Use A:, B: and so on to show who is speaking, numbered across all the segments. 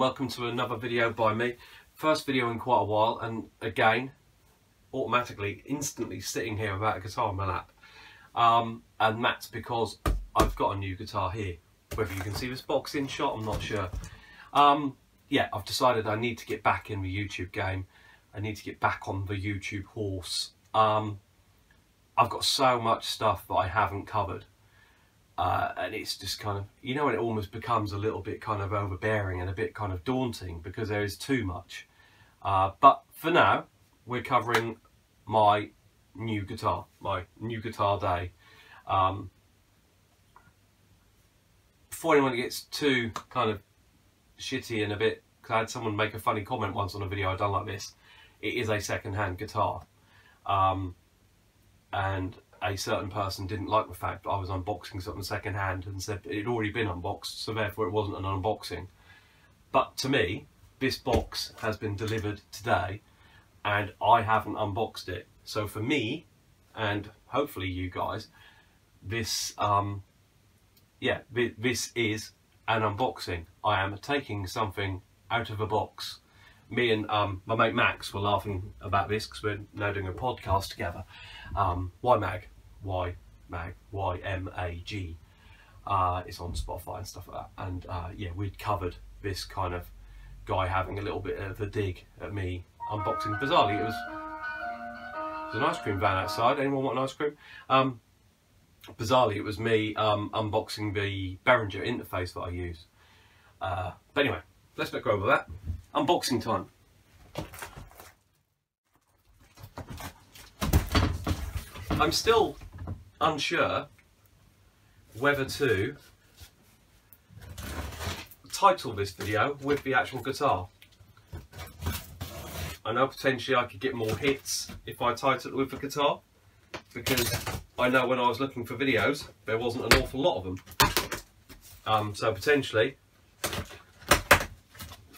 A: welcome to another video by me. First video in quite a while and again, automatically, instantly sitting here without a guitar in my lap. Um, and that's because I've got a new guitar here. Whether you can see this box in shot, I'm not sure. Um, yeah, I've decided I need to get back in the YouTube game. I need to get back on the YouTube horse. Um, I've got so much stuff that I haven't covered. Uh, and it's just kind of, you know, it almost becomes a little bit kind of overbearing and a bit kind of daunting because there is too much. Uh, but for now, we're covering my new guitar, my new guitar day. Um, before anyone gets too kind of shitty and a bit, I had someone make a funny comment once on a video I done like this, it is a second-hand guitar. Um, and a certain person didn't like the fact that I was unboxing something second hand and said it had already been unboxed, so therefore it wasn't an unboxing. But to me, this box has been delivered today and I haven't unboxed it. So for me, and hopefully you guys, this, um, yeah, this is an unboxing. I am taking something out of a box. Me and um, my mate Max were laughing about this because we're now doing a podcast together um, YMAG, Y Mag, Y M A G. Uh, it's on Spotify and stuff like that. And uh, yeah, we'd covered this kind of guy having a little bit of a dig at me unboxing. Bizarrely, it was, it was an ice cream van outside. Anyone want an ice cream? Um, bizarrely, it was me um, unboxing the Behringer interface that I use. Uh, but anyway, let's not go over that. Unboxing time. I'm still unsure whether to title this video with the actual guitar. I know potentially I could get more hits if I title it with the guitar because I know when I was looking for videos there wasn't an awful lot of them. Um, so potentially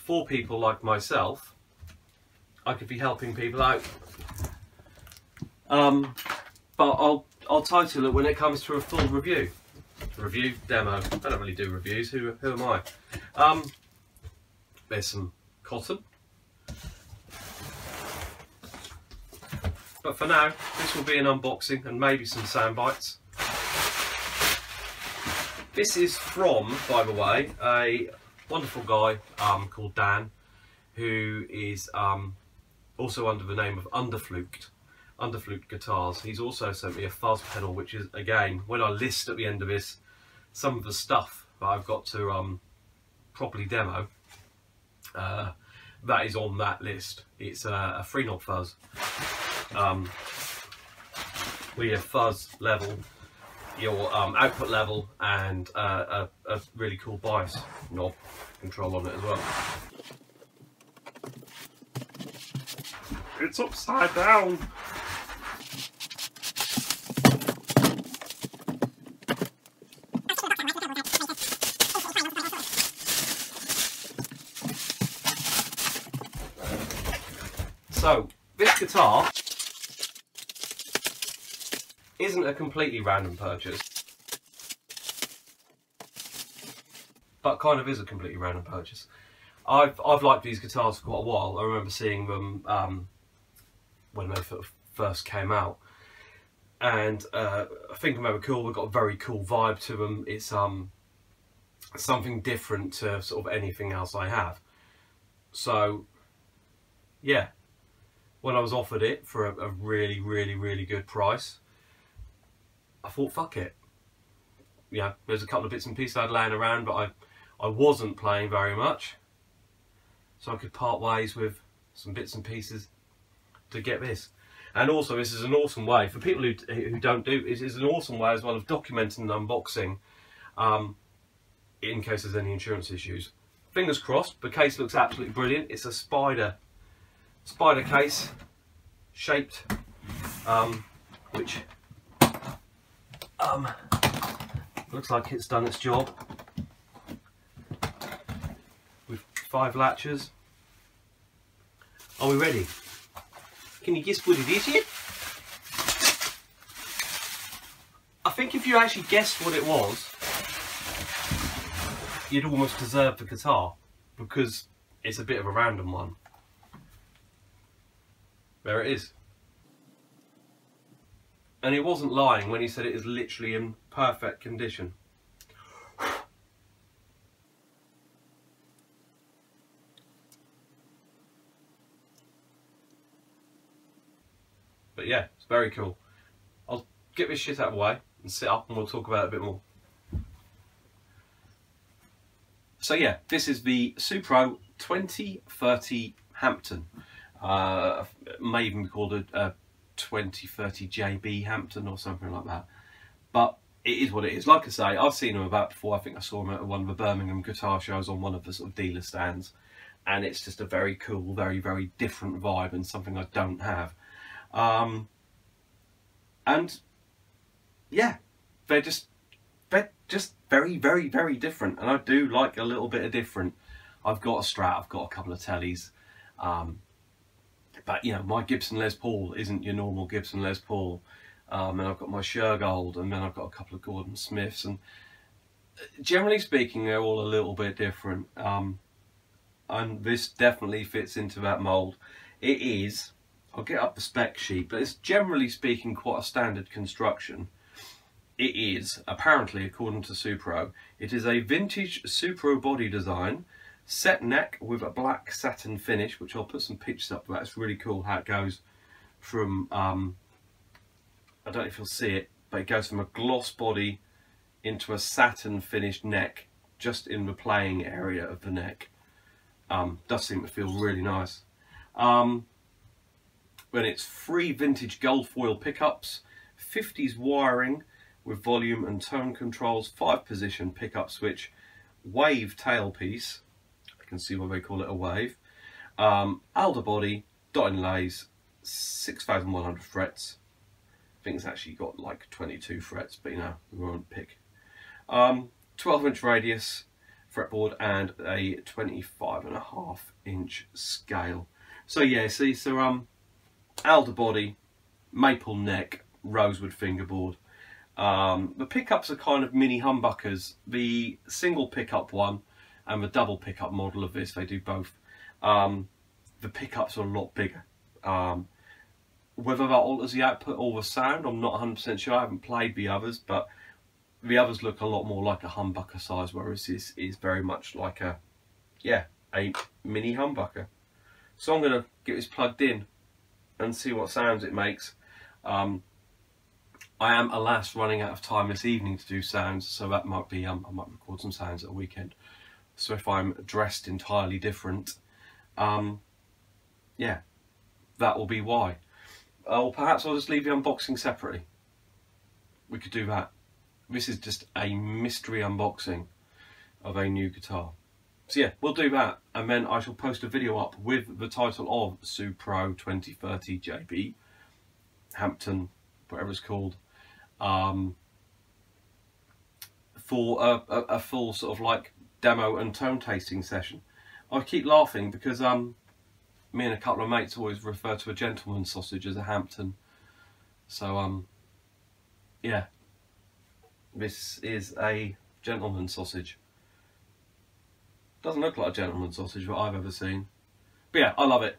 A: for people like myself I could be helping people out. Um, but I'll I'll title it when it comes to a full review. Review, demo. I don't really do reviews. Who who am I? Um, there's some cotton. But for now, this will be an unboxing and maybe some sound bites. This is from, by the way, a wonderful guy um, called Dan, who is um, also under the name of Underfluked. Underflute guitars. He's also sent me a fuzz pedal, which is, again, when I list at the end of this some of the stuff that I've got to um, properly demo, uh, that is on that list. It's a, a free knob fuzz. Um, we have fuzz level, your um, output level, and uh, a, a really cool bias knob control on it as well. It's upside down. So, this guitar isn't a completely random purchase, but kind of is a completely random purchase. I've I've liked these guitars for quite a while. I remember seeing them um, when they first came out, and uh, I think they were cool. They've got a very cool vibe to them. It's um something different to sort of anything else I have. So, yeah, when I was offered it for a, a really, really, really good price, I thought, fuck it. Yeah, there's a couple of bits and pieces I'd laying around, but I, I wasn't playing very much. So I could part ways with some bits and pieces to get this. And also, this is an awesome way, for people who, who don't do, it is an awesome way as well of documenting and unboxing um, in case there's any insurance issues. Fingers crossed, the case looks absolutely brilliant. It's a spider spider case shaped um, which um, looks like it's done its job with five latches are we ready can you guess what it is yet I think if you actually guessed what it was you'd almost deserve the guitar because it's a bit of a random one. There it is. And he wasn't lying when he said it is literally in perfect condition. But yeah, it's very cool. I'll get this shit out of the way and sit up and we'll talk about it a bit more. So yeah, this is the Supro 2030 Hampton. Uh, may even be called a, a 2030 JB Hampton or something like that. But it is what it is. Like I say, I've seen them about before. I think I saw them at one of the Birmingham guitar shows on one of the sort of dealer stands. And it's just a very cool, very, very different vibe and something I don't have. Um, and yeah, they're just they're just very, very, very different. And I do like a little bit of different. I've got a Strat, I've got a couple of tellies. Um, but you know, my Gibson Les Paul isn't your normal Gibson Les Paul. Um, and I've got my Shergold, and then I've got a couple of Gordon Smiths, and uh, generally speaking, they're all a little bit different. Um, and this definitely fits into that mould. It is I'll get up the spec sheet, but it's generally speaking quite a standard construction. It is, apparently according to Supro, it is a vintage Supro body design, set neck with a black satin finish, which I'll put some pictures up That's really cool how it goes from, um, I don't know if you'll see it, but it goes from a gloss body into a satin finished neck, just in the playing area of the neck. Um, does seem to feel really nice. Um, when it's free vintage gold foil pickups, 50s wiring with volume and tone controls, 5 position pickup switch, wave tailpiece, can see why they call it a wave, um, Alder body, dot inlays, 6100 frets, I think it's actually got like 22 frets, but you know, we won't pick. Um, 12 inch radius fretboard and a 25 and a half inch scale. So yeah, see, so um, alder body, maple neck, rosewood fingerboard. Um, the pickups are kind of mini humbuckers. The single pickup one and the double pickup model of this, they do both. Um, the pickups are a lot bigger. Um, whether that alters the output or the sound, I'm not 100% sure. I haven't played the others, but the others look a lot more like a humbucker size, whereas this is very much like a, yeah, a mini humbucker. So I'm going to get this plugged in and see what sounds it makes. Um, I am, alas, running out of time this evening to do sounds, so that might be, um, I might record some sounds at a weekend. So if I'm dressed entirely different, um, yeah, that will be why. or perhaps I'll just leave the unboxing separately. We could do that. This is just a mystery unboxing of a new guitar. So yeah, we'll do that, and then I shall post a video up with the title of Supro 2030 JB, Hampton, whatever it's called, um, for a, a, a, full sort of like demo and tone tasting session. I keep laughing because um, me and a couple of mates always refer to a gentleman sausage as a Hampton. So um, yeah, this is a gentleman sausage. Doesn't look like a gentleman sausage that I've ever seen. But yeah, I love it.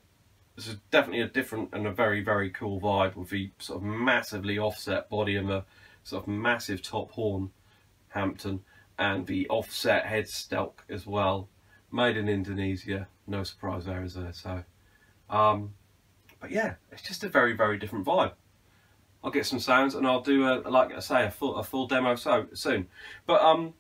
A: This is definitely a different and a very, very cool vibe with the sort of massively offset body and the sort of massive top horn Hampton and the offset headstock as well. Made in Indonesia. No surprise there, is there? So, um, but yeah, it's just a very, very different vibe. I'll get some sounds and I'll do a, like I say, a full, a full demo so soon. But um,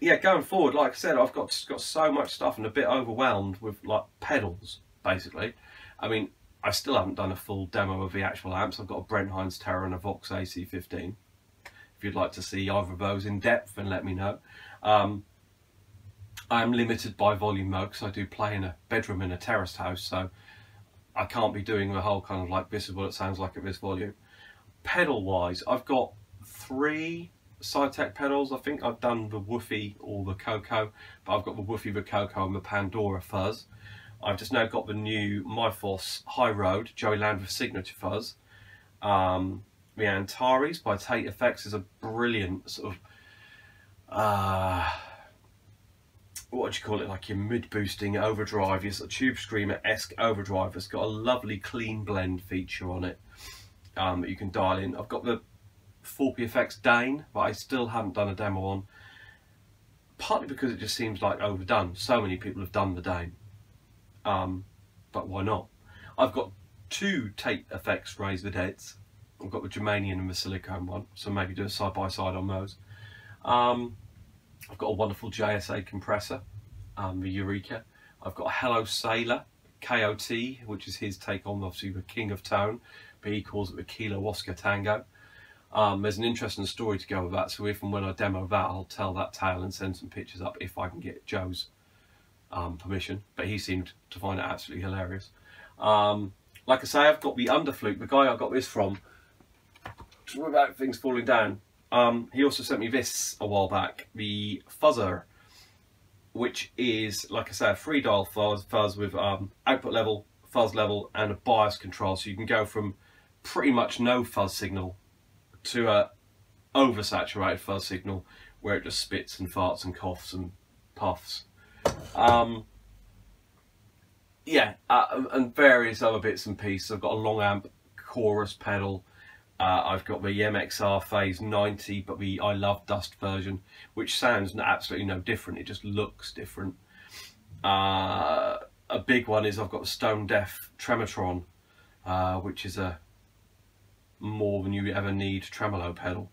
A: yeah, going forward, like I said, I've got got so much stuff and a bit overwhelmed with like pedals, basically. I mean, I still haven't done a full demo of the actual amps. I've got a Brent Hinds Terror and a Vox AC15. If you'd like to see either of those in depth, then let me know. Um, I'm limited by volume though, because I do play in a bedroom in a terraced house, so I can't be doing the whole kind of like this is what it sounds like at this volume. Pedal wise, I've got three Sidetech pedals. I think I've done the Woofy or the Coco, but I've got the Woofy, the Coco and the Pandora fuzz. I've just now got the new Mythos High Road Joey Landreth Signature Fuzz. Um, the Antares by Tate Effects is a brilliant sort of uh, what do you call it, like your mid boosting overdrive, your sort of tube screamer esque overdrive. It's got a lovely clean blend feature on it um, that you can dial in. I've got the 4PFX Dane, but I still haven't done a demo on. Partly because it just seems like overdone. So many people have done the Dane. Um, but why not? I've got two Tate effects Razor heads. I've got the Germanium and the silicone one, so maybe do a side by side on those. Um, I've got a wonderful JSA compressor, um, the Eureka. I've got a Hello Sailor KOT, which is his take on obviously the King of Tone, but he calls it the Kilo Oscar Tango. Um, there's an interesting story to go with that, so if and when I demo that, I'll tell that tale and send some pictures up if I can get Joe's um, permission. But he seemed to find it absolutely hilarious. Um, like I say, I've got the Underfluked, the guy I got this from, without things falling down. Um, he also sent me this a while back, the Fuzzer, which is, like I say, a free dial fuzz, fuzz with um, output level, fuzz level, and a bias control. So you can go from pretty much no fuzz signal to a oversaturated fuzz signal where it just spits and farts and coughs and puffs. Um, yeah, uh, and various other bits and pieces. I've got a long amp chorus pedal. Uh, I've got the MXR Phase 90, but the I Love Dust version, which sounds absolutely no different. It just looks different. Uh, a big one is I've got the Stone Deaf Trematron, uh, which is a more than you ever need tremolo pedal.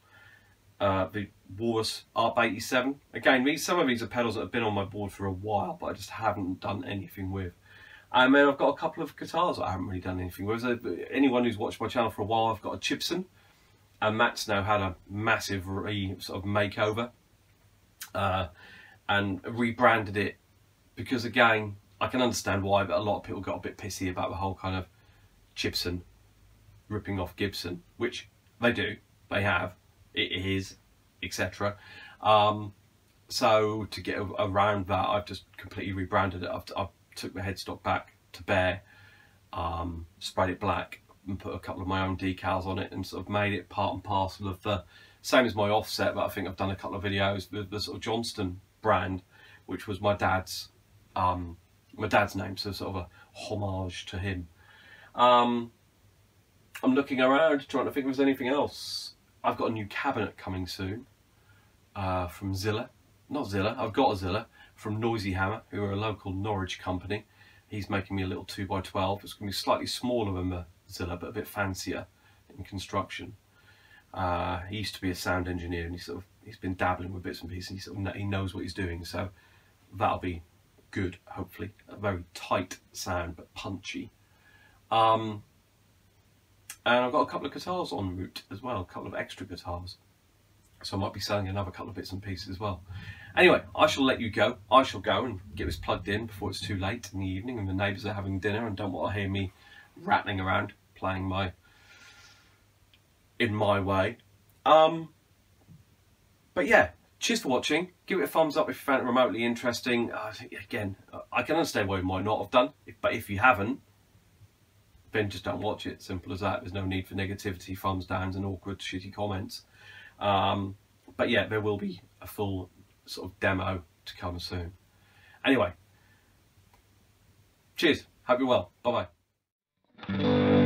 A: Uh, the Walrus ARP87. Again, these some of these are pedals that have been on my board for a while, but I just haven't done anything with. And then I've got a couple of guitars I haven't really done anything with. Anyone who's watched my channel for a while, I've got a Chipson, and Matt's now had a massive re, sort of makeover, uh, and rebranded it because again, I can understand why, but a lot of people got a bit pissy about the whole kind of Chipson ripping off Gibson, which they do, they have, it is, etc. Um, so to get around that, I've just completely rebranded it. I've, I've took the headstock back to bare, um, sprayed it black and put a couple of my own decals on it and sort of made it part and parcel of the, same as my offset, but I think I've done a couple of videos with the sort of Johnston brand, which was my dad's, um, my dad's name, so sort of a homage to him. Um, I'm looking around trying to think if there's anything else. I've got a new cabinet coming soon uh, from Zilla. Not Zilla, I've got a Zilla from Noisy Hammer, who are a local Norwich company. He's making me a little 2x12. It's going to be slightly smaller than the Zilla, but a bit fancier in construction. Uh, he used to be a sound engineer and he sort of he's been dabbling with bits and pieces. He sort of he knows what he's doing, so that'll be good. Hopefully, a very tight sound but punchy. Um, and I've got a couple of guitars en route as well, a couple of extra guitars. So I might be selling another couple of bits and pieces as well. Anyway, I shall let you go. I shall go and get this plugged in before it's too late in the evening and the neighbours are having dinner and don't want to hear me rattling around playing my in my way. Um, but yeah, cheers for watching. Give it a thumbs up if you found it remotely interesting. Uh, again, I can understand why you might not have done, but if you haven't, then just don't watch it. Simple as that. There's no need for negativity, thumbs downs, and awkward, shitty comments. Um, but yeah, there will be a full sort of demo to come soon. Anyway, cheers. Hope you're well. Bye bye.